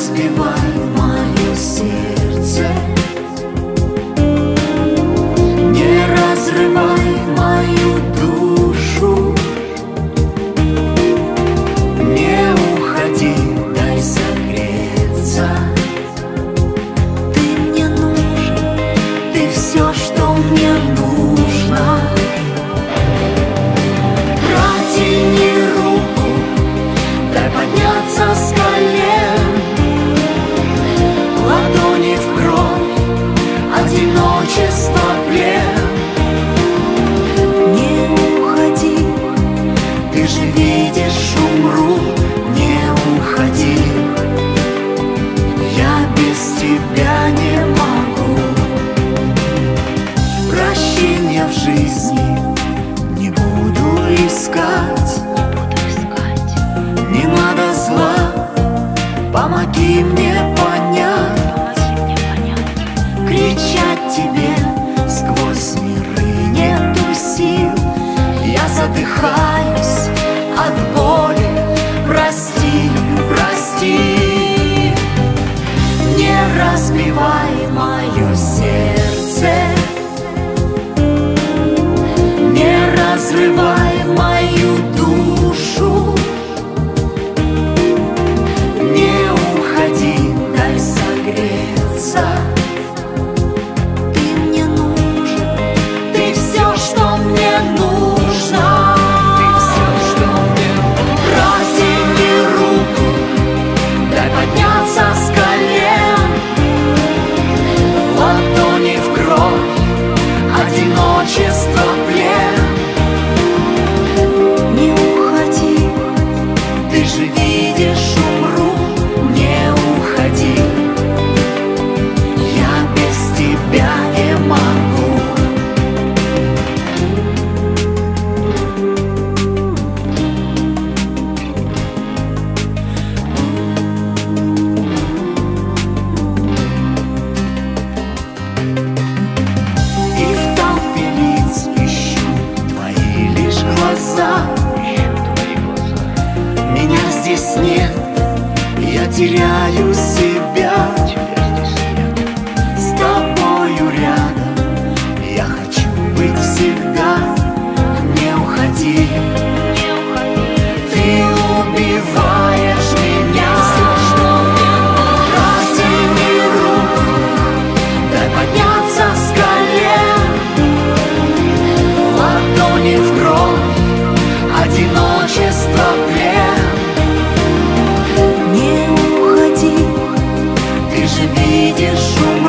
must one. же видишь, умру, не уходи. Я без тебя не могу. Прощения в жизни не буду искать. Не надо зла, помоги мне понять. Кричать тебе сквозь миры нету сил. Я задыхаюсь. Разбивай мое сердце сне. Я теряюсь видишь шум.